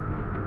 you